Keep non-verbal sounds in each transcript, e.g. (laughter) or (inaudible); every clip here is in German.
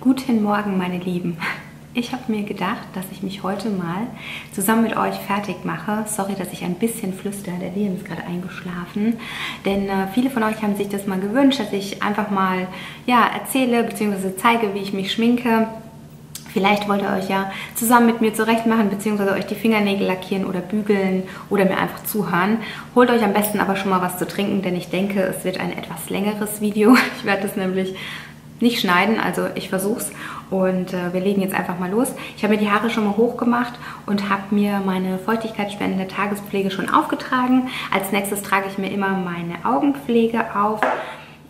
Guten Morgen, meine Lieben. Ich habe mir gedacht, dass ich mich heute mal zusammen mit euch fertig mache. Sorry, dass ich ein bisschen flüster. Der Liam ist gerade eingeschlafen. Denn äh, viele von euch haben sich das mal gewünscht, dass ich einfach mal ja, erzähle bzw. zeige, wie ich mich schminke. Vielleicht wollt ihr euch ja zusammen mit mir zurecht machen, beziehungsweise euch die Fingernägel lackieren oder bügeln oder mir einfach zuhören. Holt euch am besten aber schon mal was zu trinken, denn ich denke, es wird ein etwas längeres Video. Ich werde es nämlich nicht schneiden, also ich versuche es und äh, wir legen jetzt einfach mal los. Ich habe mir die Haare schon mal hochgemacht und habe mir meine feuchtigkeitsspendende Tagespflege schon aufgetragen. Als nächstes trage ich mir immer meine Augenpflege auf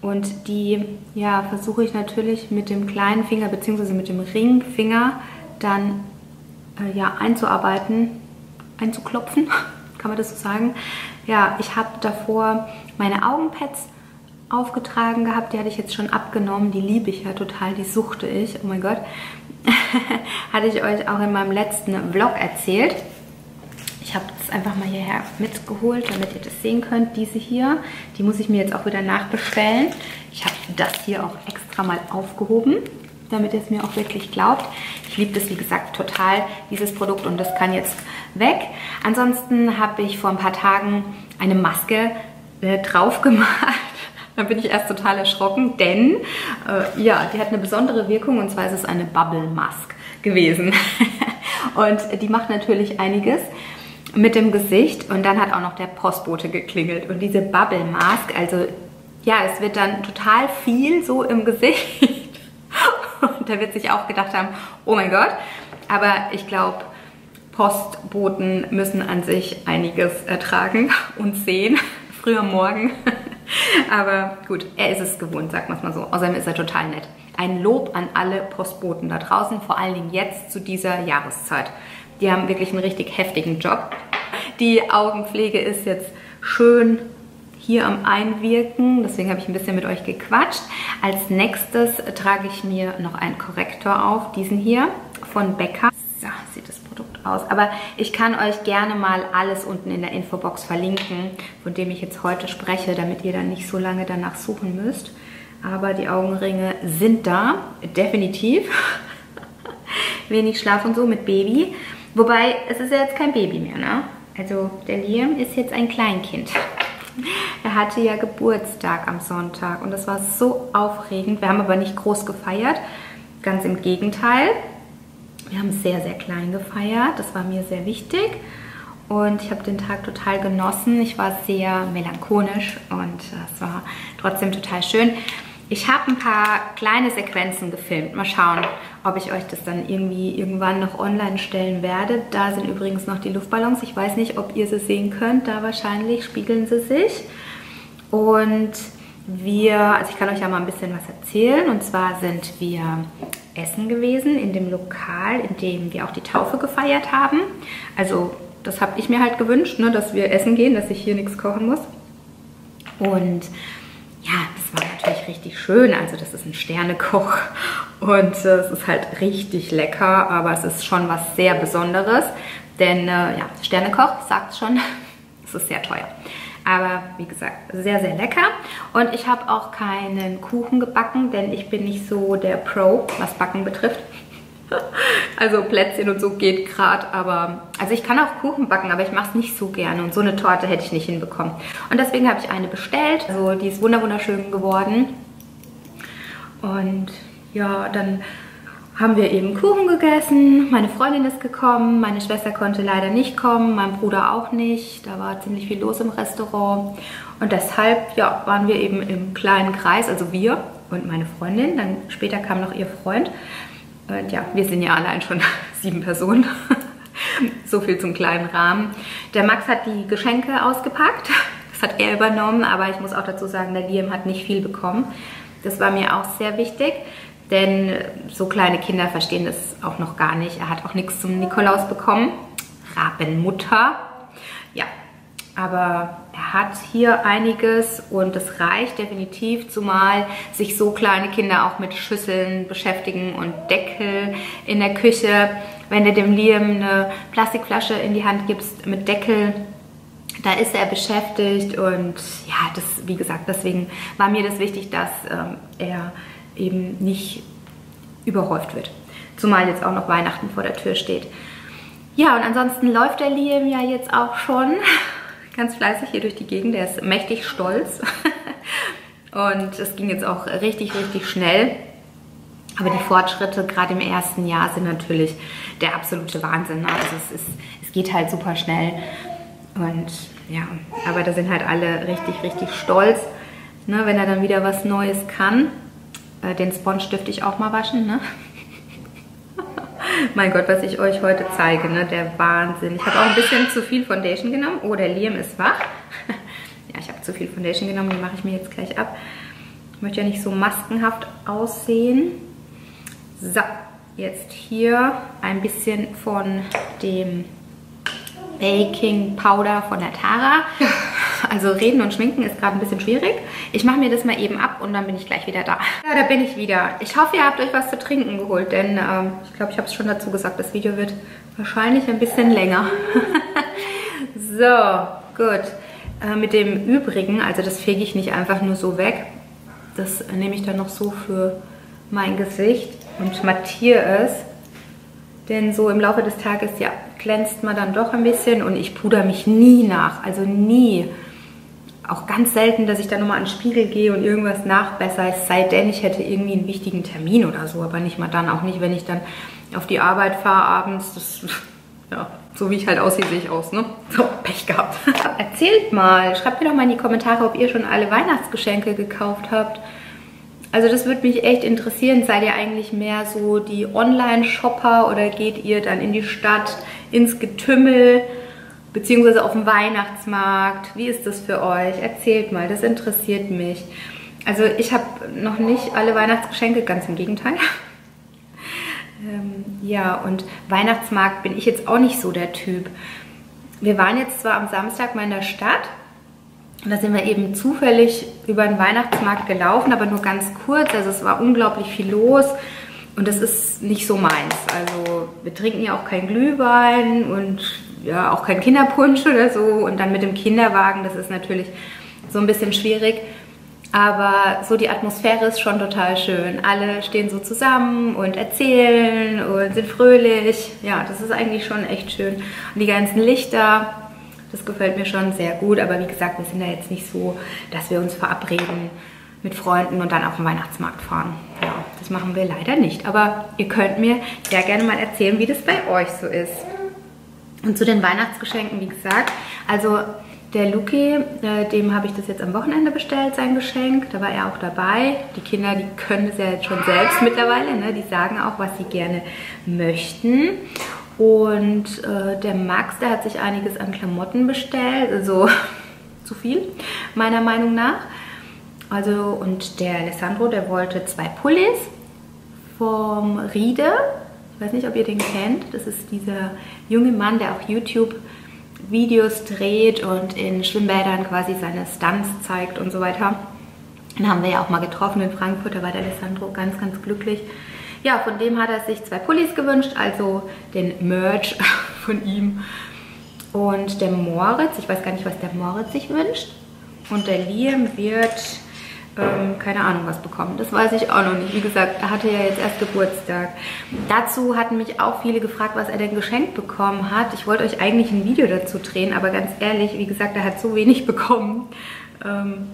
und die ja, versuche ich natürlich mit dem kleinen Finger bzw. mit dem Ringfinger dann äh, ja, einzuarbeiten, einzuklopfen, (laughs) kann man das so sagen. Ja, ich habe davor meine Augenpads aufgetragen gehabt. Die hatte ich jetzt schon abgenommen. Die liebe ich ja total. Die suchte ich. Oh mein Gott. (laughs) hatte ich euch auch in meinem letzten Vlog erzählt. Ich habe das einfach mal hierher mitgeholt, damit ihr das sehen könnt. Diese hier, die muss ich mir jetzt auch wieder nachbestellen. Ich habe das hier auch extra mal aufgehoben, damit ihr es mir auch wirklich glaubt. Ich liebe das, wie gesagt, total, dieses Produkt. Und das kann jetzt weg. Ansonsten habe ich vor ein paar Tagen eine Maske äh, drauf (laughs) gemacht da bin ich erst total erschrocken, denn äh, ja, die hat eine besondere Wirkung und zwar ist es eine Bubble Mask gewesen. (laughs) und die macht natürlich einiges mit dem Gesicht und dann hat auch noch der Postbote geklingelt und diese Bubble Mask, also ja, es wird dann total viel so im Gesicht (laughs) und da wird sich auch gedacht haben, oh mein Gott, aber ich glaube, Postboten müssen an sich einiges ertragen und sehen, (laughs) früher morgen. (laughs) Aber gut, er ist es gewohnt, sagt man es mal so. Außerdem ist er total nett. Ein Lob an alle Postboten da draußen, vor allen Dingen jetzt zu dieser Jahreszeit. Die haben wirklich einen richtig heftigen Job. Die Augenpflege ist jetzt schön hier am Einwirken, deswegen habe ich ein bisschen mit euch gequatscht. Als nächstes trage ich mir noch einen Korrektor auf, diesen hier von Becker. So sieht das Produkt aus. Aber ich kann euch gerne mal alles unten in der Infobox verlinken, von dem ich jetzt heute spreche, damit ihr dann nicht so lange danach suchen müsst. Aber die Augenringe sind da, definitiv. (laughs) Wenig Schlaf und so mit Baby. Wobei, es ist ja jetzt kein Baby mehr, ne? Also der Liam ist jetzt ein Kleinkind. Er hatte ja Geburtstag am Sonntag und das war so aufregend. Wir haben aber nicht groß gefeiert, ganz im Gegenteil. Wir haben sehr, sehr klein gefeiert. Das war mir sehr wichtig. Und ich habe den Tag total genossen. Ich war sehr melancholisch und es war trotzdem total schön. Ich habe ein paar kleine Sequenzen gefilmt. Mal schauen, ob ich euch das dann irgendwie irgendwann noch online stellen werde. Da sind übrigens noch die Luftballons. Ich weiß nicht, ob ihr sie sehen könnt. Da wahrscheinlich spiegeln sie sich. Und wir, also ich kann euch ja mal ein bisschen was erzählen. Und zwar sind wir essen gewesen in dem Lokal, in dem wir auch die Taufe gefeiert haben. Also das habe ich mir halt gewünscht, ne, dass wir essen gehen, dass ich hier nichts kochen muss. Und ja, das war natürlich richtig schön. Also das ist ein Sternekoch (laughs) und äh, es ist halt richtig lecker, aber es ist schon was sehr Besonderes. Denn äh, ja, Sternekoch sagt schon, (laughs) es ist sehr teuer. Aber wie gesagt, sehr, sehr lecker. Und ich habe auch keinen Kuchen gebacken, denn ich bin nicht so der Pro, was Backen betrifft. (laughs) Also Plätzchen und so geht gerade, aber... Also ich kann auch Kuchen backen, aber ich mache es nicht so gerne. Und so eine Torte hätte ich nicht hinbekommen. Und deswegen habe ich eine bestellt. Also die ist wunderschön geworden. Und ja, dann haben wir eben Kuchen gegessen. Meine Freundin ist gekommen, meine Schwester konnte leider nicht kommen, mein Bruder auch nicht. Da war ziemlich viel los im Restaurant. Und deshalb ja, waren wir eben im kleinen Kreis, also wir und meine Freundin. Dann später kam noch ihr Freund. Und ja, wir sind ja allein schon (laughs) sieben Personen. (laughs) so viel zum kleinen Rahmen. Der Max hat die Geschenke ausgepackt. Das hat er übernommen, aber ich muss auch dazu sagen, der Liam hat nicht viel bekommen. Das war mir auch sehr wichtig. Denn so kleine Kinder verstehen das auch noch gar nicht. Er hat auch nichts zum Nikolaus bekommen. Rabenmutter. Ja, aber er hat hier einiges und es reicht definitiv, zumal sich so kleine Kinder auch mit Schüsseln beschäftigen und Deckel in der Küche. Wenn du dem Liam eine Plastikflasche in die Hand gibst mit Deckel, da ist er beschäftigt und ja, das, wie gesagt, deswegen war mir das wichtig, dass ähm, er eben nicht überhäuft wird. Zumal jetzt auch noch Weihnachten vor der Tür steht. Ja, und ansonsten läuft der Liam ja jetzt auch schon (laughs) ganz fleißig hier durch die Gegend. Der ist mächtig stolz. (laughs) und es ging jetzt auch richtig, richtig schnell. Aber die Fortschritte gerade im ersten Jahr sind natürlich der absolute Wahnsinn. Ne? Also es, ist, es geht halt super schnell. Und ja, aber da sind halt alle richtig, richtig stolz, ne, wenn er dann wieder was Neues kann. Äh, den Sponge dürfte ich auch mal waschen, ne? (laughs) mein Gott, was ich euch heute zeige, ne? Der Wahnsinn. Ich habe auch ein bisschen zu viel Foundation genommen. Oh, der Liam ist wach. (laughs) ja, ich habe zu viel Foundation genommen, die mache ich mir jetzt gleich ab. Ich möchte ja nicht so maskenhaft aussehen. So, jetzt hier ein bisschen von dem Baking Powder von der Tara. Also reden und schminken ist gerade ein bisschen schwierig. Ich mache mir das mal eben ab und dann bin ich gleich wieder da. Ja, da bin ich wieder. Ich hoffe, ihr habt euch was zu trinken geholt, denn ähm, ich glaube, ich habe es schon dazu gesagt, das Video wird wahrscheinlich ein bisschen länger. (laughs) so, gut. Äh, mit dem Übrigen, also das fege ich nicht einfach nur so weg. Das nehme ich dann noch so für mein Gesicht und mattiere es. Denn so im Laufe des Tages, ja, glänzt man dann doch ein bisschen und ich puder mich nie nach, also nie. Auch ganz selten, dass ich dann nochmal an den Spiegel gehe und irgendwas nachbessere, es sei denn, ich hätte irgendwie einen wichtigen Termin oder so, aber nicht mal dann, auch nicht, wenn ich dann auf die Arbeit fahre abends, das, (laughs) ja, so wie ich halt aussehe, sehe ich aus, ne? So, Pech gehabt. (laughs) Erzählt mal, schreibt mir doch mal in die Kommentare, ob ihr schon alle Weihnachtsgeschenke gekauft habt. Also das würde mich echt interessieren. Seid ihr eigentlich mehr so die Online-Shopper oder geht ihr dann in die Stadt, ins Getümmel, beziehungsweise auf den Weihnachtsmarkt? Wie ist das für euch? Erzählt mal, das interessiert mich. Also ich habe noch nicht alle Weihnachtsgeschenke, ganz im Gegenteil. (laughs) ähm, ja, und Weihnachtsmarkt bin ich jetzt auch nicht so der Typ. Wir waren jetzt zwar am Samstag mal in der Stadt, und da sind wir eben zufällig über den Weihnachtsmarkt gelaufen, aber nur ganz kurz. Also es war unglaublich viel los und das ist nicht so meins. Also wir trinken ja auch kein Glühwein und ja auch kein Kinderpunsch oder so. Und dann mit dem Kinderwagen, das ist natürlich so ein bisschen schwierig. Aber so die Atmosphäre ist schon total schön. Alle stehen so zusammen und erzählen und sind fröhlich. Ja, das ist eigentlich schon echt schön. Und die ganzen Lichter, das gefällt mir schon sehr gut, aber wie gesagt, wir sind ja jetzt nicht so, dass wir uns verabreden mit Freunden und dann auf den Weihnachtsmarkt fahren. Ja, das machen wir leider nicht. Aber ihr könnt mir sehr gerne mal erzählen, wie das bei euch so ist. Und zu den Weihnachtsgeschenken, wie gesagt, also der Luki, äh, dem habe ich das jetzt am Wochenende bestellt, sein Geschenk. Da war er auch dabei. Die Kinder, die können es ja jetzt schon selbst mittlerweile. Ne? Die sagen auch, was sie gerne möchten. Und äh, der Max, der hat sich einiges an Klamotten bestellt, also (laughs) zu viel, meiner Meinung nach. Also, und der Alessandro, der wollte zwei Pullis vom Riede. Ich weiß nicht, ob ihr den kennt. Das ist dieser junge Mann, der auch YouTube Videos dreht und in Schwimmbädern quasi seine Stunts zeigt und so weiter. Den haben wir ja auch mal getroffen in Frankfurt, da war der Alessandro ganz, ganz glücklich. Ja, von dem hat er sich zwei Pullis gewünscht, also den Merch (laughs) von ihm. Und der Moritz, ich weiß gar nicht, was der Moritz sich wünscht. Und der Liam wird, ähm, keine Ahnung, was bekommen. Das weiß ich auch noch nicht. Wie gesagt, er hatte ja jetzt erst Geburtstag. Dazu hatten mich auch viele gefragt, was er denn geschenkt bekommen hat. Ich wollte euch eigentlich ein Video dazu drehen, aber ganz ehrlich, wie gesagt, er hat so wenig (laughs) bekommen. Ähm,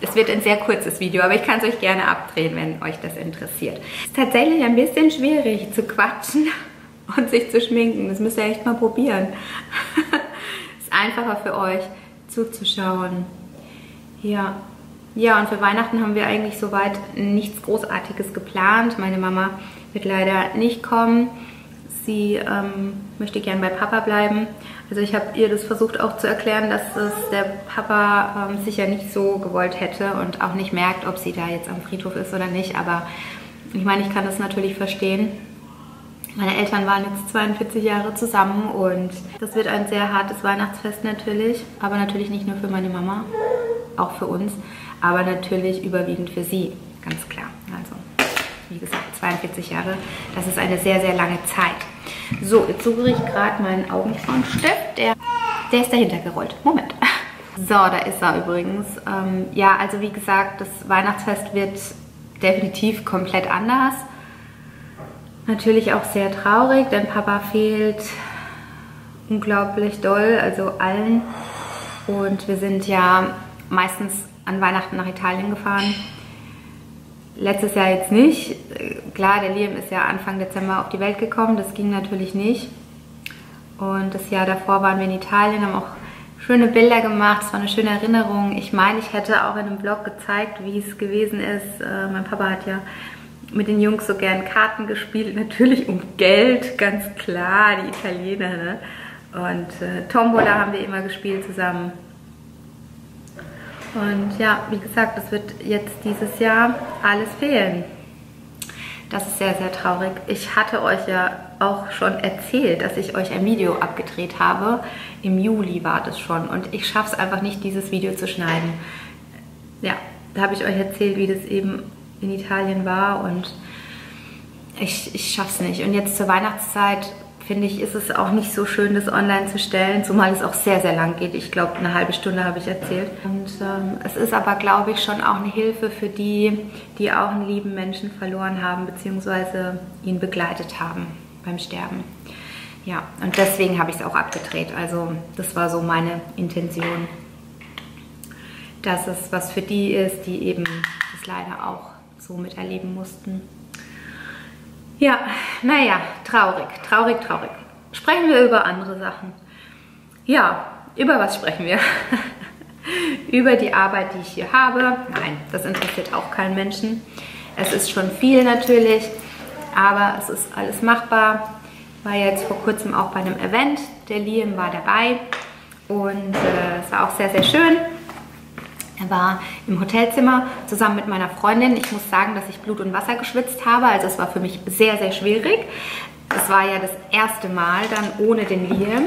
es wird ein sehr kurzes Video, aber ich kann es euch gerne abdrehen, wenn euch das interessiert. Es ist tatsächlich ein bisschen schwierig zu quatschen (laughs) und sich zu schminken. Das müsst ihr echt mal probieren. (laughs) ist einfacher für euch zuzuschauen. Ja. Ja, und für Weihnachten haben wir eigentlich soweit nichts Großartiges geplant. Meine Mama wird leider nicht kommen. Sie ähm, möchte gern bei Papa bleiben. Also ich habe ihr das versucht auch zu erklären, dass es der Papa ähm, sicher nicht so gewollt hätte und auch nicht merkt, ob sie da jetzt am Friedhof ist oder nicht. Aber ich meine, ich kann das natürlich verstehen. Meine Eltern waren jetzt 42 Jahre zusammen und das wird ein sehr hartes Weihnachtsfest natürlich. Aber natürlich nicht nur für meine Mama, auch für uns, aber natürlich überwiegend für sie, ganz klar. Also wie gesagt, 42 Jahre, das ist eine sehr, sehr lange Zeit. So, jetzt suche ich gerade meinen Augenbrauenstift. Der, der ist dahinter gerollt. Moment. So, da ist er übrigens. Ähm, ja, also wie gesagt, das Weihnachtsfest wird definitiv komplett anders. Natürlich auch sehr traurig, denn Papa fehlt unglaublich doll, also allen. Und wir sind ja meistens an Weihnachten nach Italien gefahren. Letztes Jahr jetzt nicht. Klar, der Liam ist ja Anfang Dezember auf die Welt gekommen, das ging natürlich nicht. Und das Jahr davor waren wir in Italien, haben auch schöne Bilder gemacht. Es war eine schöne Erinnerung. Ich meine, ich hätte auch in einem Vlog gezeigt, wie es gewesen ist. Äh, mein Papa hat ja mit den Jungs so gern Karten gespielt, natürlich um Geld, ganz klar, die Italiener. Ne? Und äh, Tombola haben wir immer gespielt zusammen. Und ja, wie gesagt, es wird jetzt dieses Jahr alles fehlen. Das ist sehr, sehr traurig. Ich hatte euch ja auch schon erzählt, dass ich euch ein Video abgedreht habe. Im Juli war das schon. Und ich schaffe es einfach nicht, dieses Video zu schneiden. Ja, da habe ich euch erzählt, wie das eben in Italien war. Und ich, ich schaffe es nicht. Und jetzt zur Weihnachtszeit finde ich, ist es auch nicht so schön, das online zu stellen, zumal es auch sehr, sehr lang geht. Ich glaube, eine halbe Stunde habe ich erzählt. Und ähm, es ist aber, glaube ich, schon auch eine Hilfe für die, die auch einen lieben Menschen verloren haben, beziehungsweise ihn begleitet haben beim Sterben. Ja, und deswegen habe ich es auch abgedreht. Also das war so meine Intention, dass es was für die ist, die eben das leider auch so miterleben mussten. Ja, naja, traurig, traurig, traurig. Sprechen wir über andere Sachen. Ja, über was sprechen wir? (laughs) über die Arbeit, die ich hier habe. Nein, das interessiert auch keinen Menschen. Es ist schon viel natürlich, aber es ist alles machbar. War jetzt vor kurzem auch bei einem Event. Der Liam war dabei und äh, es war auch sehr, sehr schön. Er war im Hotelzimmer zusammen mit meiner Freundin. Ich muss sagen, dass ich Blut und Wasser geschwitzt habe. Also es war für mich sehr, sehr schwierig. Es war ja das erste Mal dann ohne den Liam.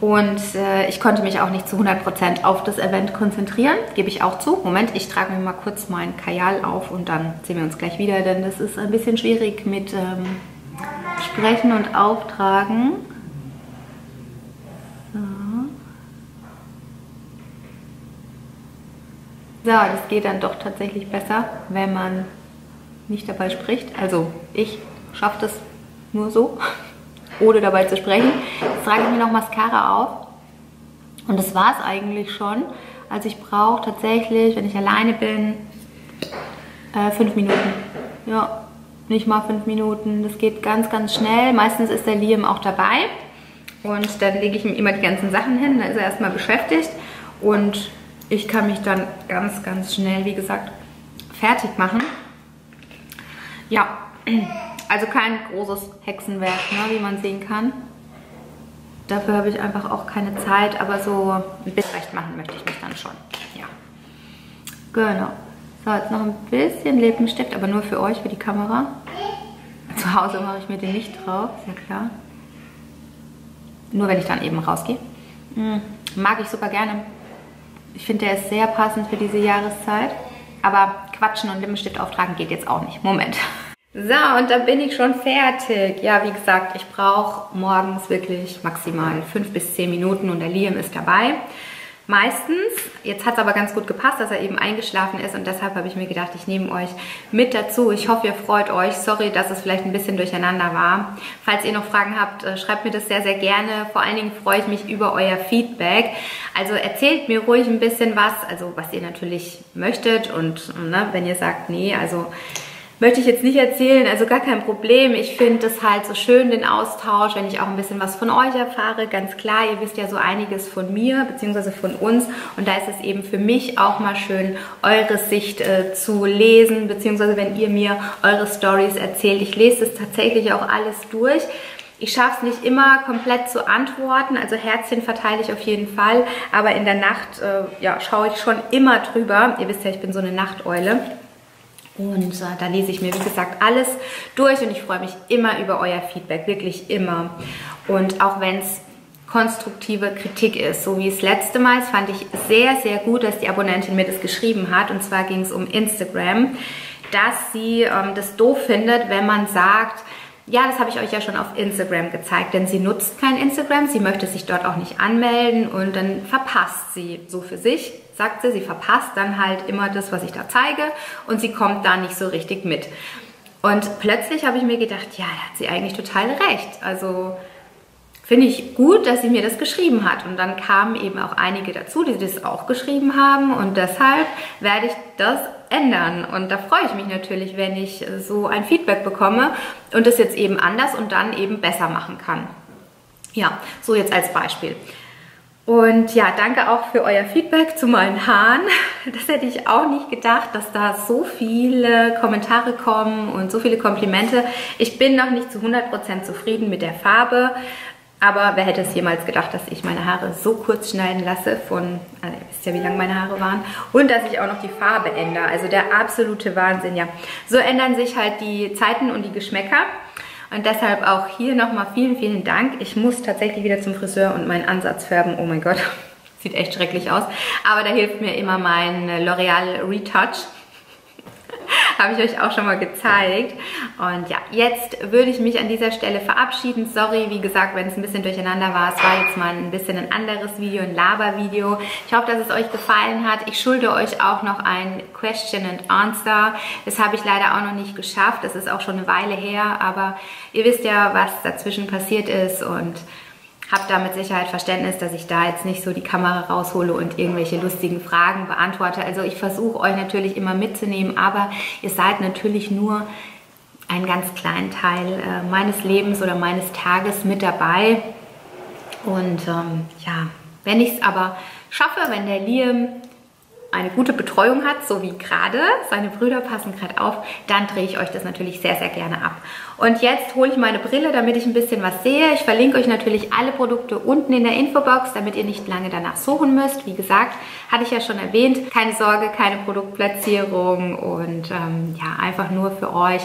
Und äh, ich konnte mich auch nicht zu 100% auf das Event konzentrieren, gebe ich auch zu. Moment, ich trage mir mal kurz meinen Kajal auf und dann sehen wir uns gleich wieder, denn das ist ein bisschen schwierig mit ähm, Sprechen und Auftragen. So, das geht dann doch tatsächlich besser, wenn man nicht dabei spricht. Also ich schaffe das nur so, (laughs) ohne dabei zu sprechen. Jetzt trage ich mir noch Mascara auf. Und das war es eigentlich schon. Also ich brauche tatsächlich, wenn ich alleine bin, äh, fünf Minuten. Ja, nicht mal fünf Minuten. Das geht ganz, ganz schnell. Meistens ist der Liam auch dabei. Und dann lege ich ihm immer die ganzen Sachen hin. Dann ist er erstmal beschäftigt. Und ich kann mich dann ganz, ganz schnell, wie gesagt, fertig machen. Ja, also kein großes Hexenwerk, ne, wie man sehen kann. Dafür habe ich einfach auch keine Zeit, aber so ein bisschen recht machen möchte ich mich dann schon. Ja, genau. So, jetzt noch ein bisschen Lippenstift, aber nur für euch, für die Kamera. Zu Hause mache ich mir den nicht drauf, ist ja klar. Nur wenn ich dann eben rausgehe. Hm, mag ich super gerne. Ich finde, der ist sehr passend für diese Jahreszeit. Aber quatschen und Lippenstift auftragen geht jetzt auch nicht. Moment. So, und da bin ich schon fertig. Ja, wie gesagt, ich brauche morgens wirklich maximal fünf bis zehn Minuten und der Liam ist dabei. Meistens, jetzt hat es aber ganz gut gepasst, dass er eben eingeschlafen ist und deshalb habe ich mir gedacht, ich nehme euch mit dazu. Ich hoffe, ihr freut euch. Sorry, dass es vielleicht ein bisschen durcheinander war. Falls ihr noch Fragen habt, äh, schreibt mir das sehr, sehr gerne. Vor allen Dingen freue ich mich über euer Feedback. Also erzählt mir ruhig ein bisschen was, also was ihr natürlich möchtet und ne, wenn ihr sagt, nee, also möchte ich jetzt nicht erzählen, also gar kein Problem. Ich finde es halt so schön, den Austausch, wenn ich auch ein bisschen was von euch erfahre. Ganz klar, ihr wisst ja so einiges von mir bzw. von uns und da ist es eben für mich auch mal schön, eure Sicht äh, zu lesen bzw. wenn ihr mir eure Stories erzählt. Ich lese es tatsächlich auch alles durch. Ich schaffe es nicht immer komplett zu antworten, also Herzchen verteile ich auf jeden Fall, aber in der Nacht äh, ja, schaue ich schon immer drüber. Ihr wisst ja, ich bin so eine Nachteule. Und äh, da lese ich mir, wie gesagt, alles durch und ich freue mich immer über euer Feedback, wirklich immer. Und auch wenn es konstruktive Kritik ist, so wie es letzte Mal, das fand ich sehr, sehr gut, dass die Abonnentin mir das geschrieben hat. Und zwar ging es um Instagram, dass sie ähm, das doof findet, wenn man sagt, ja, das habe ich euch ja schon auf Instagram gezeigt, denn sie nutzt kein Instagram, sie möchte sich dort auch nicht anmelden und dann verpasst sie so für sich sagt sie, sie verpasst dann halt immer das, was ich da zeige und sie kommt da nicht so richtig mit. Und plötzlich habe ich mir gedacht, ja, da hat sie eigentlich total recht. Also finde ich gut, dass sie mir das geschrieben hat. Und dann kamen eben auch einige dazu, die das auch geschrieben haben. Und deshalb werde ich das ändern. Und da freue ich mich natürlich, wenn ich so ein Feedback bekomme und das jetzt eben anders und dann eben besser machen kann. Ja, so jetzt als Beispiel. Und ja, danke auch für euer Feedback zu meinen Haaren. Das hätte ich auch nicht gedacht, dass da so viele Kommentare kommen und so viele Komplimente. Ich bin noch nicht zu 100% zufrieden mit der Farbe. Aber wer hätte es jemals gedacht, dass ich meine Haare so kurz schneiden lasse von, also ihr wisst ja, wie lang meine Haare waren, und dass ich auch noch die Farbe ändere. Also der absolute Wahnsinn, ja. So ändern sich halt die Zeiten und die Geschmäcker. Und deshalb auch hier nochmal vielen, vielen Dank. Ich muss tatsächlich wieder zum Friseur und meinen Ansatz färben. Oh mein Gott, (laughs) sieht echt schrecklich aus. Aber da hilft mir immer mein L'Oreal Retouch. (laughs) Habe ich euch auch schon mal gezeigt. Und ja, jetzt würde ich mich an dieser Stelle verabschieden. Sorry, wie gesagt, wenn es ein bisschen durcheinander war. Es war jetzt mal ein bisschen ein anderes Video, ein Laber-Video. Ich hoffe, dass es euch gefallen hat. Ich schulde euch auch noch ein Question and Answer. Das habe ich leider auch noch nicht geschafft. Das ist auch schon eine Weile her. Aber ihr wisst ja, was dazwischen passiert ist und Habt da mit Sicherheit Verständnis, dass ich da jetzt nicht so die Kamera raushole und irgendwelche lustigen Fragen beantworte. Also ich versuche euch natürlich immer mitzunehmen, aber ihr seid natürlich nur einen ganz kleinen Teil äh, meines Lebens oder meines Tages mit dabei. Und ähm, ja, wenn ich es aber schaffe, wenn der Liam eine gute Betreuung hat, so wie gerade, seine Brüder passen gerade auf, dann drehe ich euch das natürlich sehr, sehr gerne ab. Und jetzt hole ich meine Brille, damit ich ein bisschen was sehe. Ich verlinke euch natürlich alle Produkte unten in der Infobox, damit ihr nicht lange danach suchen müsst. Wie gesagt, hatte ich ja schon erwähnt, keine Sorge, keine Produktplatzierung und ähm, ja, einfach nur für euch,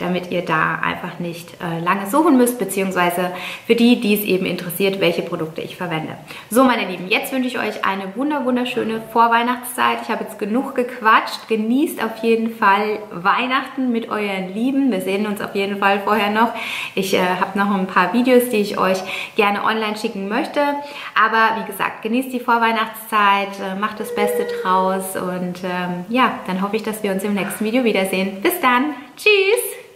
damit ihr da einfach nicht äh, lange suchen müsst, beziehungsweise für die, die es eben interessiert, welche Produkte ich verwende. So, meine Lieben, jetzt wünsche ich euch eine wunder wunderschöne Vorweihnachtszeit. Ich habe jetzt genug gequatscht. Genießt auf jeden Fall Weihnachten mit euren Lieben. Wir sehen uns auf jeden Fall vorher noch. Ich äh, habe noch ein paar Videos, die ich euch gerne online schicken möchte. Aber wie gesagt, genießt die Vorweihnachtszeit, äh, macht das Beste draus und ähm, ja, dann hoffe ich, dass wir uns im nächsten Video wiedersehen. Bis dann. Tschüss!